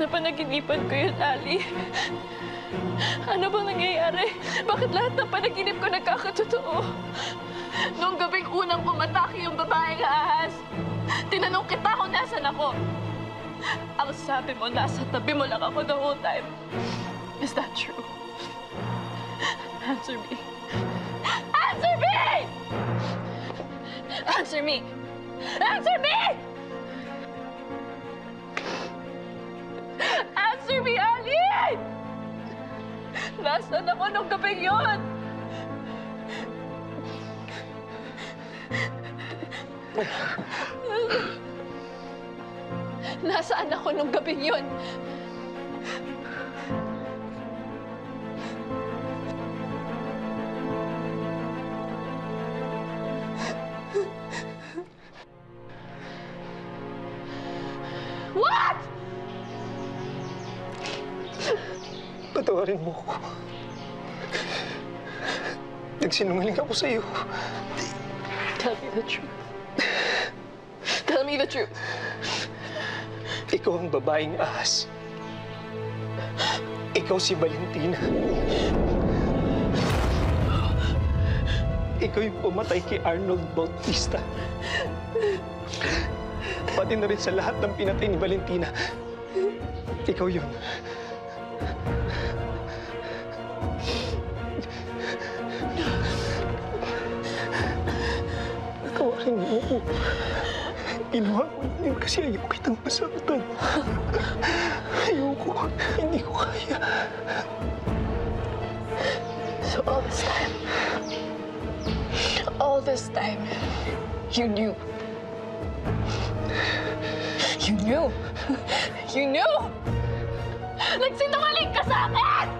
Napanaginipan ko yun, Ali. Ano bang nangyayari? Bakit lahat ng panaginip ko nagkakatotoo? Noong gabing unang pumatake yung babaeng ahas, tinanong kita kung nasan ako. Ang sabi mo, nasa tabi mo lang ako the whole time. Is that true? Answer me. Answer me! Answer me! Answer me! Nasaan ako nung gabing yun? Nasaan ako nung gabing yun? What? Patawarin mo ako. Nagsinungaling ako sa iyo. Tell me the truth. Tell me the truth. Ikaw ang babaeng ahas. Ikaw si Valentina. Ikaw yung pumatay kay Arnold Bautista. Pati na rin sa lahat ng pinatay ni Valentina. Ikaw yun. Ako. Ginawa ko yun kasi ayaw kitang masaktan. Ayoko. Hindi ko kaya. So all this time, all this time, you knew. You knew. You knew. Nagsinungaling ka sa akin!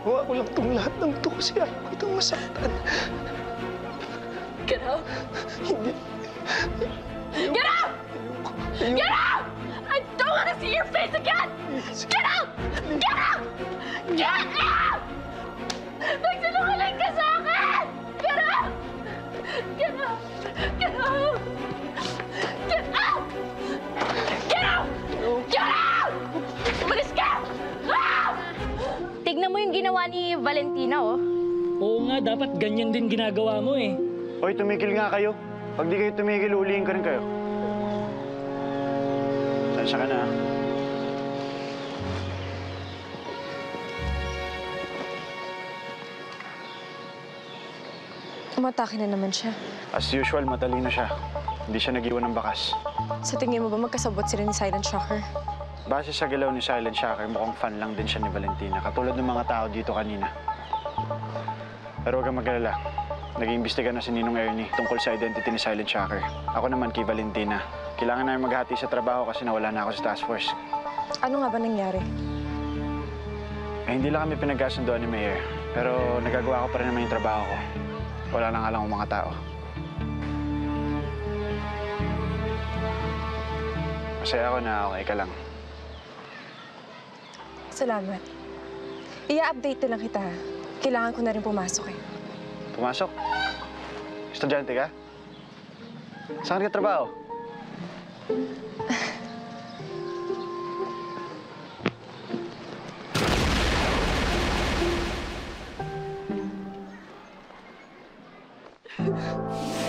Ginawa ko lang itong lahat ng ito kasi ayaw kitang masaktan. Get out! Hindi. Get out! Get out! I don't want to see your face again! Get out! Get out! Get out! Nagsinungaling ka sa akin! Get out! Get out! Get out! Ginawa ni Valentina, oh. Oo nga, dapat ganyan din ginagawa mo eh. Hoy, tumigil nga kayo. Pag di kayo tumigil, ulihin ko rin kayo. Sensya ka na. ah. Umatake na naman siya. As usual, matalino siya. Hindi siya nag-iwan ng bakas. Sa tingin mo ba magkasabot sila ni Silent Shocker? Base sa galaw ni Silent Shocker, mukhang fan lang din siya ni Valentina. Katulad ng mga tao dito kanina. Pero huwag kang mag-alala. Nag-iimbestiga na si Ninong Ernie tungkol sa identity ni Silent Shocker. Ako naman kay Valentina. Kailangan namin maghati sa trabaho kasi nawala na ako sa task force. Ano nga ba nangyari? Eh, hindi lang kami pinagkasundoan ni Mayor. Pero nagagawa ko pa rin naman yung trabaho ko. Wala lang ang mga tao. Masaya ako na okay ka lang. Salamat. Ia-update na lang kita. Kailangan ko na rin pumasok eh. Pumasok. Estudyante ka? Saan ka trabaho?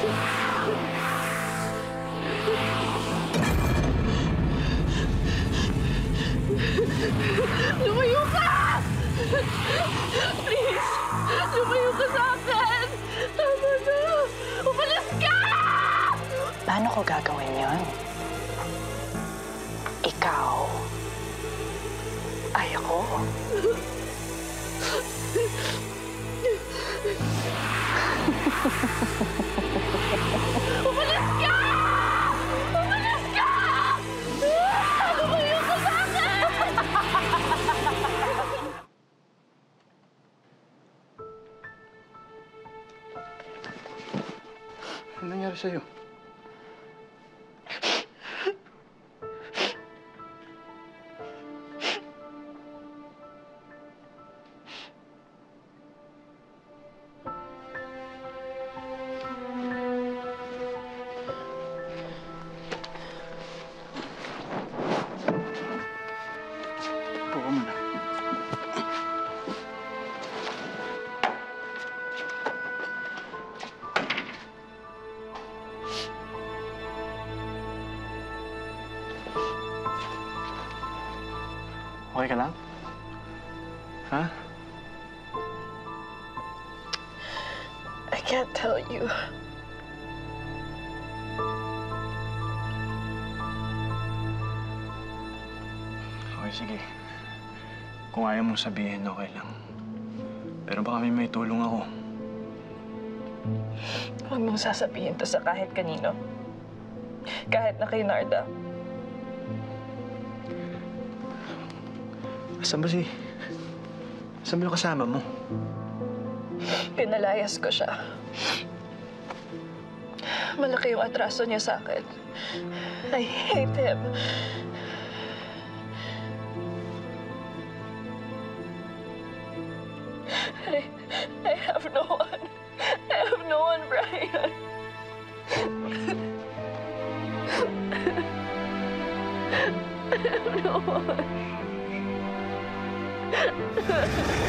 Lumayo ka! Please! Lumayo ka sa akin! Tama na! Umalis ka! Paano ko gagawin yon? Ikaw. Ay ako. Umalis 주세요. Okay ka lang? Ha? I can't tell you. Okay, sige. Kung ayaw mong sabihin, okay lang. Pero baka may may tulong ako. Huwag mong sasabihin to sa kahit kanino. Kahit na kay Narda. Asan ba si... Asan ba yung kasama mo? Pinalayas ko siya. Malaki yung atraso niya sa akin. I hate him. I, I have no one. I have no one, Brian. I have no. Uh,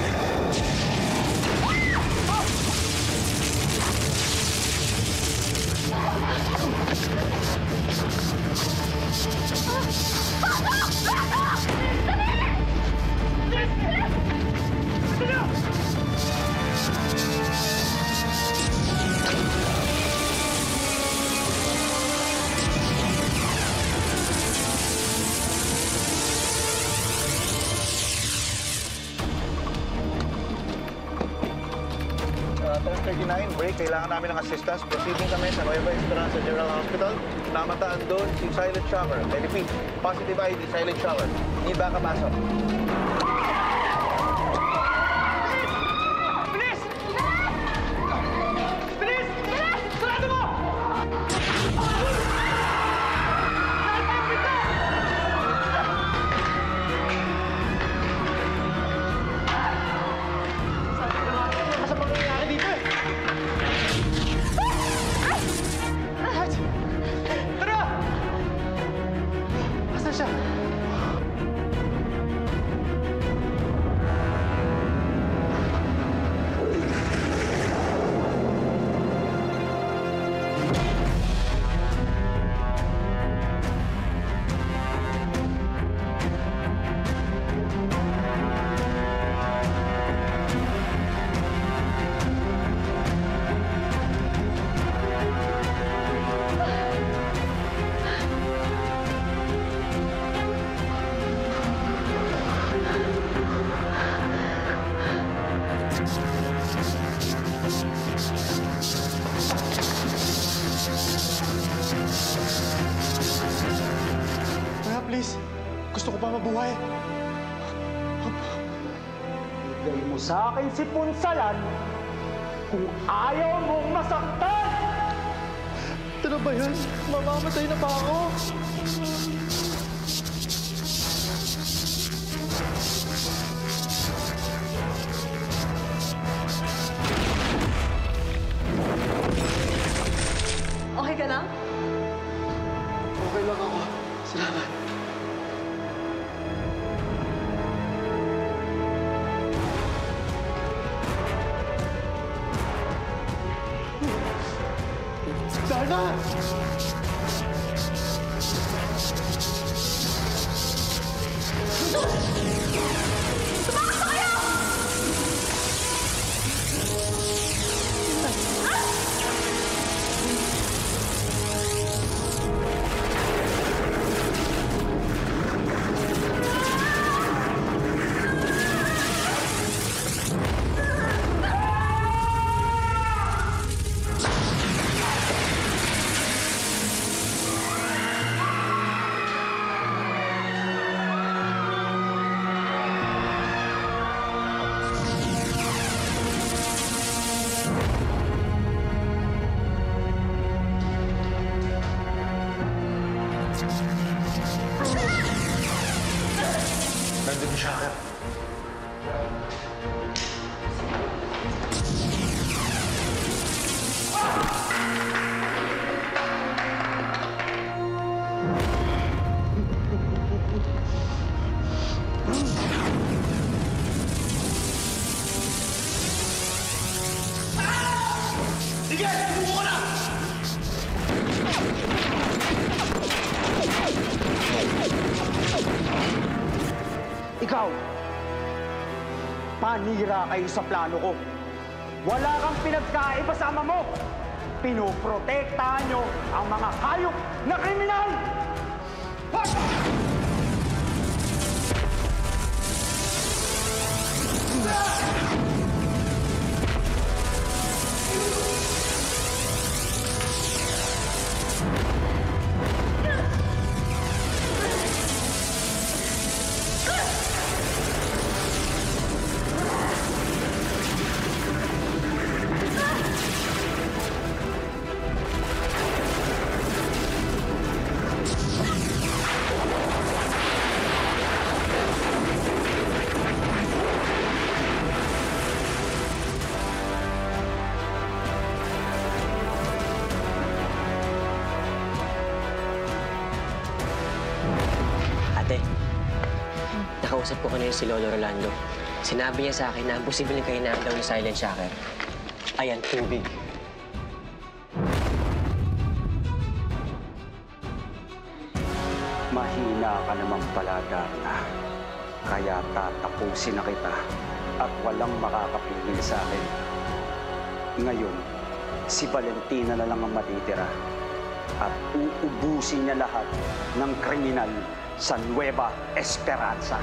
Kailangan namin ng assistance. Proceeding kami sa Nueva Esperanza General Hospital. Namataan doon si Silent Shower. I repeat, positive ID, Silent Shower. Hindi ba kapasok? Gusto ko pa mabuhay. Bigay mo sa akin si Punsalan kung ayaw mong masaktan! Ano ba yan? Mamamatay na ba ako? Okay ka lang? Darna! Nandun kayo sa plano ko. Wala kang pinagkaiba sa ama mo. Pinoprotektahan nyo ang mga hayop na kriminal! Ate, nakausap ko kanina si Lolo Rolando. Sinabi niya sa akin na ang posibleng kahinaan daw ni Silent Shocker. Ayan, tubig. Mahina ka naman pala, Darna. Kaya tatapusin na kita at walang makakapigil sa akin. Ngayon, si Valentina na lang ang matitira at uubusin niya lahat ng kriminal sa Nueva Esperanza.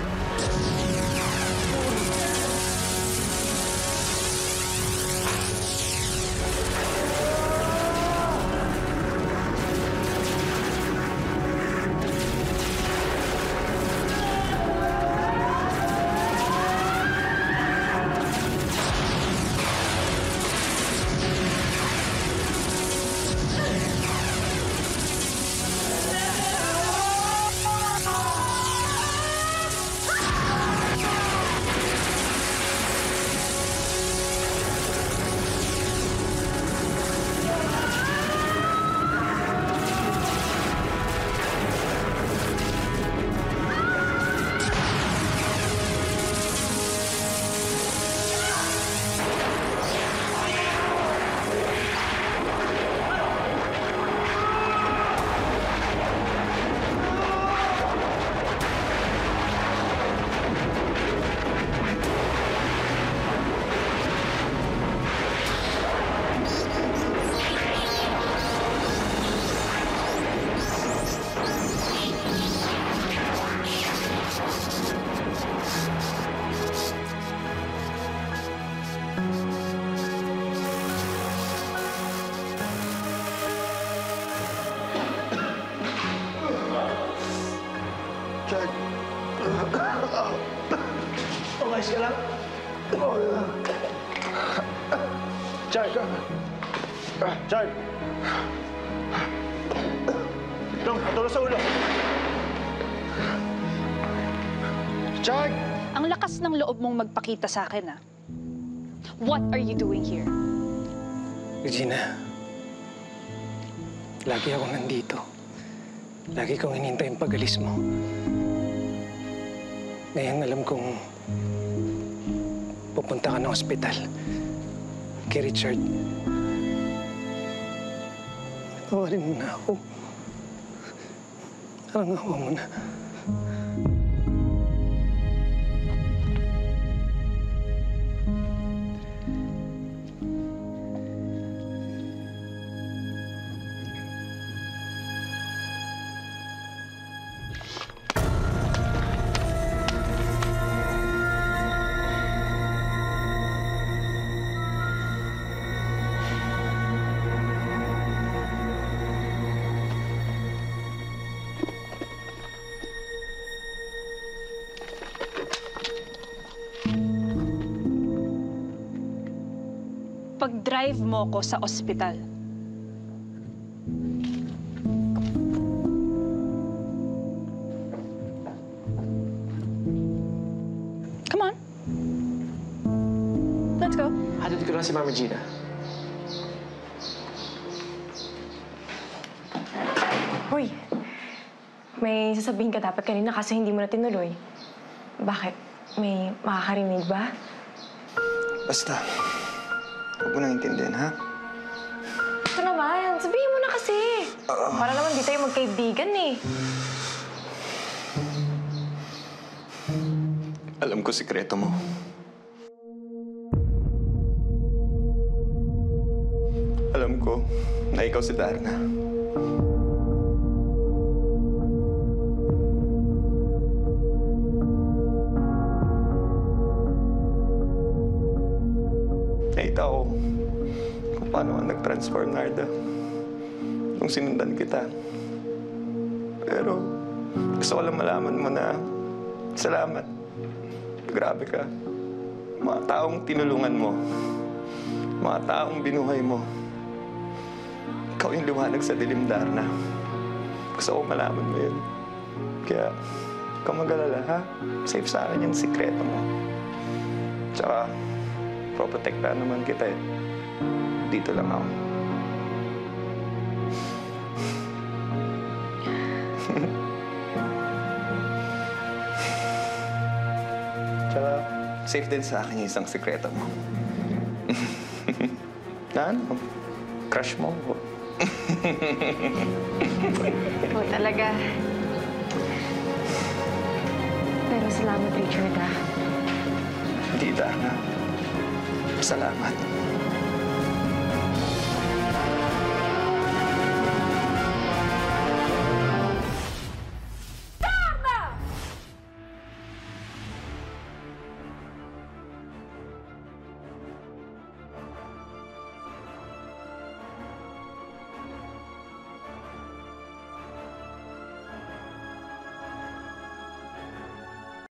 Chad. Okay ka lang? Chad. Chad. Dong, patulo sa ulo. Chad! Ang lakas ng loob mong magpakita sa akin, ah. What are you doing here? Regina, lagi ako nandito. Lagi kong hinintay ang pag-alis mo. Ngayon alam kong pupunta ka ng ospital kay Richard. Tawarin mo na ako. Parang awa mo na. i-drive mo ko sa ospital. Come on. Let's go. Hatid ko lang si Mama Gina. Hoy, may sasabihin ka dapat kanina kasi hindi mo na tinuloy. Bakit? May makakarinig ba? Basta huwag mo nang intindihan, ha? Ito naman, sabihin mo na kasi. Para naman di tayo magkaibigan eh. Alam ko sikreto mo. Alam ko na ikaw si Darna. Paano ka nag-transform, Narda. Nung sinundan kita. Pero gusto ko lang malaman mo na salamat. Grabe ka. Mga taong tinulungan mo. Mga taong binuhay mo. Ikaw yung liwanag sa dilim, Darna. Gusto ko malaman mo yun. Kaya, ikaw mag-alala, ha? Safe sa akin yung sikreto mo. Tsaka, proprotektahan naman kita eh. Dito lang ako. Tsaka, safe din sa akin yung isang sikreto mo. na ano? Crush mo ako. Oo, talaga. Pero salamat, Richard, ah. Hindi, Darna. Salamat.